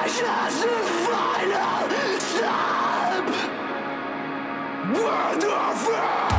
Nations final step. Wonderful.